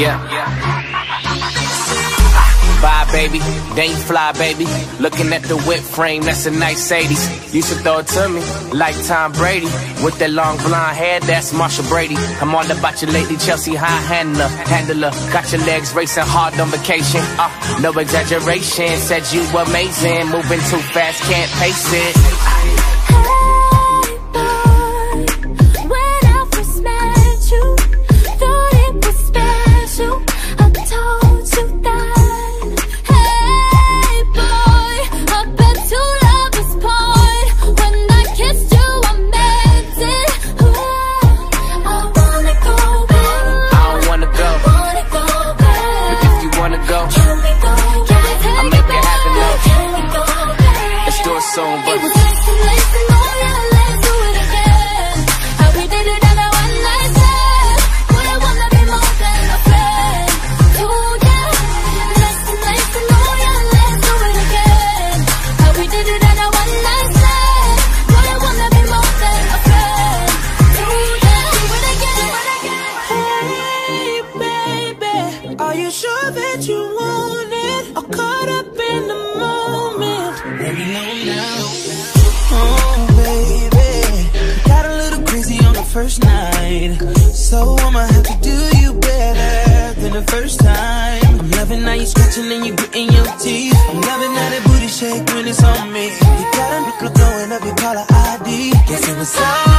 Yeah. Bye, baby. They fly, baby. Looking at the whip frame, that's a nice 80s. Used to throw it to me like Tom Brady. With that long blonde hair, that's Marcia Brady. I'm all about you lately, Chelsea high handler, handler. Got your legs racing hard on vacation. Uh, no exaggeration, said you amazing. Moving too fast, can't pace it. Soon, but. It was nice and nice and more, yeah, let's do it first night. So I'ma have to do you better than the first time. I'm loving how you scratching and you gritting your teeth. I'm loving how that booty shake when it's on me. You got a nickel going up your caller ID Guess it was all